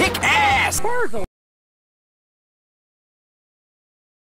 kick ass!